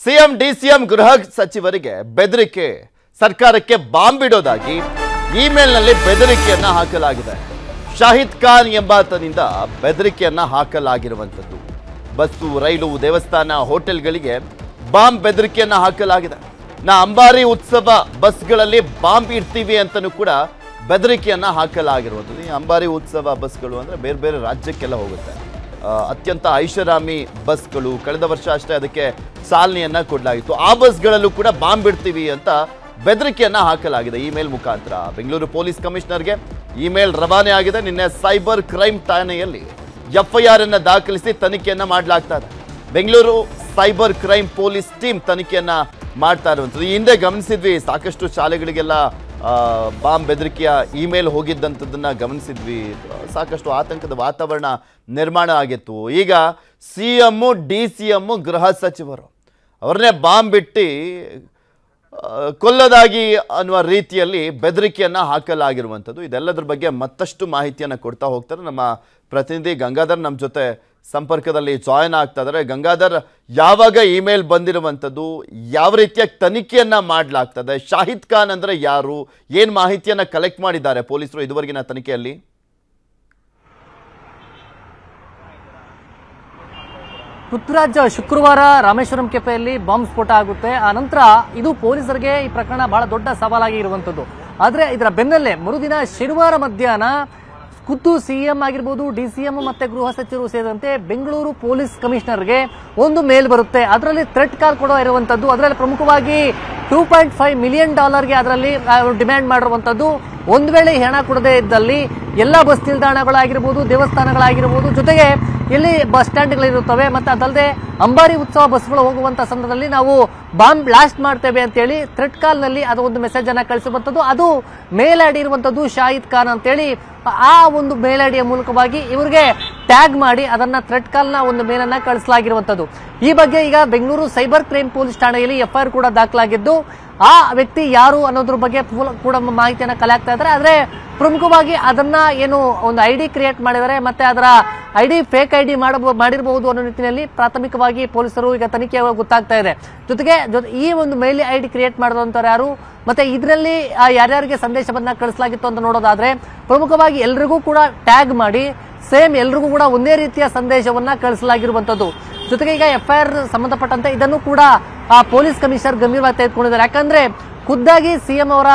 CM, DCM ಗೃಹ ಸಚಿವರಿಗೆ ಬೆದರಿಕೆ. ಸರ್ಕಾರಕ್ಕೆ ಬಾಂಬ್ ಇಡೋದಾಗಿ ಇಮೇಲ್ನಲ್ಲಿ ಬೆದರಿಕೆಯನ್ನ ಹಾಕಲಾಗಿದೆ. ಶಾಹಿದ್ ಖಾನ್ ಎಂಬಾತನಿಂದ ಬೆದರಿಕೆಯನ್ನ ಹಾಕಲಾಗಿರುವಂಥದ್ದು. ಬಸ್ಸು, ರೈಲು, ದೇವಸ್ಥಾನ, ಹೋಟೆಲ್ಗಳಿಗೆ ಬಾಂಬ್ ಬೆದರಿಕೆಯನ್ನ ಹಾಕಲಾಗಿದೆ. ನಾ ಅಂಬಾರಿ ಉತ್ಸವ ಬಸ್ಗಳಲ್ಲಿ ಬಾಂಬ್ ಇಡ್ತೀವಿ ಅಂತಲೂ ಕೂಡ ಬೆದರಿಕೆಯನ್ನ ಹಾಕಲಾಗಿರುವಂಥದ್ದು. ಈ ಅಂಬಾರಿ ಉತ್ಸವ ಬಸ್ಗಳು ಅಂದರೆ ಬೇರೆ ಬೇರೆ ರಾಜ್ಯಕ್ಕೆಲ್ಲ ಹೋಗುತ್ತೆ. ಅತ್ಯಂತ ಐಷಾರಾಮಿ ಬಸ್ಗಳು ಕಳೆದ ವರ್ಷ ಅಷ್ಟೇ ಅದಕ್ಕೆ ಚಾಲನೆಯನ್ನ ಕೊಡಲಾಗಿತ್ತು. ಆ ಬಸ್ಗಳಲ್ಲೂ ಕೂಡ ಬಾಂಬ್ ಬಿಡ್ತೀವಿ ಅಂತ ಬೆದರಿಕೆಯನ್ನ ಹಾಕಲಾಗಿದೆ ಇಮೇಲ್ ಮುಖಾಂತರ. ಬೆಂಗಳೂರು ಪೊಲೀಸ್ ಕಮಿಷನರ್ಗೆ ಇಮೇಲ್ ರವಾನೆ ಆಗಿದೆ. ನಿನ್ನೆ ಸೈಬರ್ ಕ್ರೈಮ್ ಠಾಣೆಯಲ್ಲಿ ಎಫ್ಐಆರ್ ಅನ್ನು ದಾಖಲಿಸಿ ತನಿಖೆಯನ್ನ ಮಾಡಲಾಗ್ತಾ ಇದೆ. Bengaluru cyber crime police team ತನಿಖೆಯನ್ನ ಮಾಡ್ತಾ ಇರುವಂಥದ್ದು. ಈ ಹಿಂದೆ ಗಮನಿಸಿದ್ವಿ, ಸಾಕಷ್ಟು ಶಾಲೆಗಳಿಗೆಲ್ಲ ಬಾಂಬ್ ಬೆದರಿಕೆಯ ಇಮೇಲ್ ಹೋಗಿದ್ದಂಥದ್ದನ್ನು ಗಮನಿಸಿದ್ವಿ. ಸಾಕಷ್ಟು ಆತಂಕದ ವಾತಾವರಣ ನಿರ್ಮಾಣ ಆಗಿತ್ತು. ಈಗ C M D C M ಗೃಹ ಸಚಿವರು ಅವ್ರನ್ನೇ ಬಾಂಬ್ ಬಿಟ್ಟು ಕೊಲ್ಲದಾಗಿ ಕೊಲ್ಲೋದಾಗಿ ಅನ್ನುವ ರೀತಿಯಲ್ಲಿ ಬೆದರಿಕೆಯನ್ನು ಹಾಕಲಾಗಿರುವಂಥದ್ದು. ಇದೆಲ್ಲದರ ಬಗ್ಗೆ ಮತ್ತಷ್ಟು ಮಾಹಿತಿಯನ್ನು ಕೊಡ್ತಾ ಹೋಗ್ತಾರೆ ನಮ್ಮ ಪ್ರತಿನಿಧಿ ಗಂಗಾಧರ್. ನಮ್ಮ ಜೊತೆ ಸಂಪರ್ಕದಲ್ಲಿ ಜಾಯಿನ್ ಆಗ್ತಾ ಇದ್ದಾರೆ. ಗಂಗಾಧರ್, ಯಾವಾಗ ಇಮೇಲ್ ಬಂದಿರುವಂಥದ್ದು, ಯಾವ ರೀತಿಯ ತನಿಖೆಯನ್ನು ಮಾಡಲಾಗ್ತದೆ, ಶಾಹಿದ್ ಖಾನ್ ಅಂದ್ರೆ ಯಾರು, ಏನು ಮಾಹಿತಿಯನ್ನು ಕಲೆಕ್ಟ್ ಮಾಡಿದ್ದಾರೆ ಪೊಲೀಸರು ಇದುವರೆಗಿನ ತನಿಖೆಯಲ್ಲಿ? ಪೃಥ್ವಿರಾಜ್, ಶುಕ್ರವಾರ ರಾಮೇಶ್ವರಂ ಕೆಫೆಯಲ್ಲಿ ಬಾಂಬ್ ಸ್ಫೋಟ ಆಗುತ್ತೆ. ಆ ನಂತರ ಇದು ಪೊಲೀಸರಿಗೆ ಈ ಪ್ರಕರಣ ಬಹಳ ದೊಡ್ಡ ಸವಾಲಾಗಿ ಇರುವಂಥದ್ದು. ಆದರೆ ಇದರ ಬೆನ್ನಲ್ಲೇ ಮರುದಿನ ಶನಿವಾರ ಮಧ್ಯಾಹ್ನ ಖುದ್ದು ಸಿಎಂ ಆಗಿರ್ಬೋದು, ಡಿಸಿಎಂ ಮತ್ತೆ ಗೃಹ ಸಚಿವರು ಸೇರಿದಂತೆ ಬೆಂಗಳೂರು ಪೊಲೀಸ್ ಕಮಿಷನರ್ಗೆ ಒಂದು ಮೇಲ್ ಬರುತ್ತೆ. ಅದರಲ್ಲಿ ಥ್ರೆಟ್ ಕಾಲ್ ಕೊಡೋ ಇರುವಂತದ್ದು, ಅದರಲ್ಲಿ ಪ್ರಮುಖವಾಗಿ ಟೂ ಪಾಯಿಂಟ್ ಫೈವ್ ಮಿಲಿಯನ್ ಡಾಲರ್ಗೆ ಅದರಲ್ಲಿ ಡಿಮ್ಯಾಂಡ್ ಮಾಡಿರುವಂತದ್ದು ಒಂದು ವೇಳೆ ಹೆಣ ಕೊಡದೇ ಇದ್ದಲ್ಲಿ ಎಲ್ಲ ಬಸ್ ನಿಲ್ದಾಣಗಳಾಗಿರ್ಬೋದು, ದೇವಸ್ಥಾನಗಳಾಗಿರ್ಬೋದು, ಜೊತೆಗೆ ಇಲ್ಲಿ ಬಸ್ ಸ್ಟ್ಯಾಂಡ್ಗಳಿರುತ್ತವೆ. ಮತ್ತೆ ಅದಲ್ಲದೆ ಅಂಬಾರಿ ಉತ್ಸವ ಬಸ್ಗಳು ಹೋಗುವಂತ ಸಂದರ್ಭದಲ್ಲಿ ನಾವು ಬಾಂಬ್ ಬ್ಲಾಸ್ಟ್ ಮಾಡ್ತೇವೆ ಅಂತೇಳಿ ಥ್ರೆಡ್ ಕಾಲ್ನಲ್ಲಿ ಅದು ಒಂದು ಮೆಸೇಜ್ ಅನ್ನ ಕಳಿಸುವಂಥದ್ದು. ಅದು ಮೇಲ್ ಐಡಿ ಇರುವಂತದ್ದು ಶಾಹಿದ್ ಖಾನ್ ಅಂತೇಳಿ ಆ ಒಂದು ಮೇಲಾಡಿಯ ಮೂಲಕವಾಗಿ ಇವರಿಗೆ ಟ್ಯಾಗ್ ಮಾಡಿ ಅದನ್ನ ಥ್ರೆಡ್ ಕಾಲ್ನ ಒಂದು ಮೇಲನ್ನ ಕಳಿಸಲಾಗಿರುವಂತದ್ದು ಈ ಬಗ್ಗೆ ಈಗ ಬೆಂಗಳೂರು ಸೈಬರ್ ಕ್ರೈಮ್ ಪೊಲೀಸ್ ಠಾಣೆಯಲ್ಲಿ ಎಫ್ಐಆರ್ ಕೂಡ ದಾಖಲಾಗಿದ್ದು, ಆ ವ್ಯಕ್ತಿ ಯಾರು ಅನ್ನೋದ್ರ ಬಗ್ಗೆ ಕೂಡ ಮಾಹಿತಿಯನ್ನ ಕಲೆ ಹಾಕ್ತಾ ಇದ್ದಾರೆ. ಆದ್ರೆ ಪ್ರಮುಖವಾಗಿ ಅದನ್ನ ಏನು ಒಂದು ಐಡಿ ಕ್ರಿಯೇಟ್ ಮಾಡಿದರೆ ಮತ್ತೆ ಅದರ ಐಡಿ ಫೇಕ್ ಐಡಿ ಮಾಡಿರಬಹುದು ಅನ್ನೋ ನಿಟ್ಟಿನಲ್ಲಿ ಪ್ರಾಥಮಿಕವಾಗಿ ಪೊಲೀಸರು ಈಗ ತನಿಖೆ ಗೊತ್ತಾಗ್ತಾ ಇದೆ. ಜೊತೆಗೆ ಜೊತೆ ಈ ಒಂದು ಮೇಲ್ ಐಡಿ ಕ್ರಿಯೇಟ್ ಮಾಡಿದಂಥವ್ರು ಯಾರು, ಮತ್ತೆ ಇದರಲ್ಲಿ ಯಾರ್ಯಾರಿಗೆ ಸಂದೇಶವನ್ನ ಕಳಿಸಲಾಗಿತ್ತು ಅಂತ ನೋಡೋದಾದ್ರೆ, ಪ್ರಮುಖವಾಗಿ ಎಲ್ರಿಗೂ ಕೂಡ ಟ್ಯಾಗ್ ಮಾಡಿ ಸೇಮ್ ಎಲ್ರಿಗೂ ಕೂಡ ಒಂದೇ ರೀತಿಯ ಸಂದೇಶವನ್ನ ಕಳಿಸಲಾಗಿರುವಂತದ್ದು. ಜೊತೆಗೆ ಈಗ ಎಫ್ಐಆರ್ ಸಂಬಂಧಪಟ್ಟಂತೆ ಇದನ್ನು ಕೂಡ ಆ ಪೊಲೀಸ್ ಕಮಿಷನರ್ ಗಂಭೀರವಾಗಿ ತೆಗೆದುಕೊಂಡಿದ್ದಾರೆ. ಯಾಕಂದ್ರೆ ಖುದ್ದಾಗಿ ಸಿಎಂ ಅವರ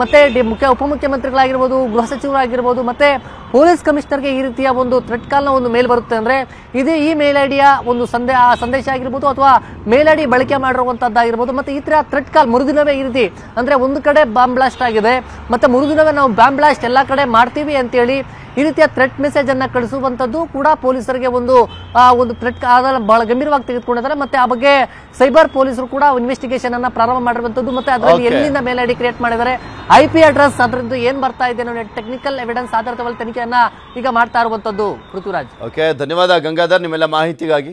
ಮತ್ತೆ ಮುಖ್ಯ ಉಪಮುಖ್ಯಮಂತ್ರಿಗಳಾಗಿರ್ಬೋದು, ಗೃಹ ಸಚಿವರಾಗಿರ್ಬೋದು, ಮತ್ತೆ ಪೊಲೀಸ್ ಕಮಿಷನರ್ಗೆ ಈ ರೀತಿಯ ಒಂದು ಥ್ರೆಟ್ ಕಾಲ್ನ ಒಂದು ಮೇಲ್ ಬರುತ್ತೆ ಅಂದ್ರೆ ಇದು ಈ ಮೇಲ್ ಐಡಿಯ ಒಂದು ಸಂದೇ ಸಂದೇಶ ಆಗಿರ್ಬೋದು ಅಥವಾ ಮೇಲ್ ಐಡಿ ಬಳಕೆ ಮಾಡಿರುವಂಥದ್ದಾಗಿರ್ಬೋದು ಮತ್ತೆ ಈ ಥರ ಥ್ರೆಟ್ ಕಾಲ್ ಮರುದಿನವೇ ಈ ರೀತಿ ಅಂದ್ರೆ ಒಂದು ಕಡೆ ಬಾಂಬ್ ಬ್ಲಾಸ್ಟ್ ಆಗಿದೆ, ಮತ್ತೆ ಮರುದಿನವೇ ನಾವು ಬಾಂಬ್ ಬ್ಲಾಸ್ಟ್ ಎಲ್ಲ ಕಡೆ ಮಾಡ್ತೀವಿ ಅಂತೇಳಿ ಈ ರೀತಿಯ ಥ್ರೆಟ್ ಮೆಸೇಜ್ ಕಳಿಸುವಂಥದ್ದು ಕೂಡ ಪೊಲೀಸರಿಗೆ ಒಂದು ಆ, ಒಂದು ಥ್ರೆಟ್ ಅದನ್ನು ಬಹಳ ಗಂಭೀರವಾಗಿ ತೆಗೆದುಕೊಂಡಿದ್ದಾರೆ ಮತ್ತೆ ಆ ಬಗ್ಗೆ ಸೈಬರ್ ಪೊಲೀಸರು ಕೂಡ ಇನ್ವೆಸ್ಟಿಗೇಷನ್ ಅನ್ನ ಪ್ರಾರಂಭ ಮಾಡಿರುವಂತದ್ದು ಮತ್ತೆ ಅದರಲ್ಲಿ. ಎಲ್ಲಿಂದ ಮೇಲೆ ಐಡಿ ಕ್ರಿಯೇಟ್ ಮಾಡಿದ್ದಾರೆ? ಐ ಪಿ ಅಡ್ರೆಸ್ ಅದರಿಂದ ಏನ್ ಬರ್ತಾ ಇದೆ ಅನ್ನೋ ಟೆಕ್ನಿಕಲ್ ಎವಿಡೆನ್ಸ್ ಆಧಾರದ ಮೇಲೆ ತನಿಖೆಯನ್ನ ಈಗ ಮಾಡ್ತಾ ಇರುವಂತದ್ದು ಪೃಥ್ವಿರಾಜ್. ಓಕೆ ಧನ್ಯವಾದ ಗಂಗಾಧರ್ ನಿಮ್ಮೆಲ್ಲ ಮಾಹಿತಿಗಾಗಿ.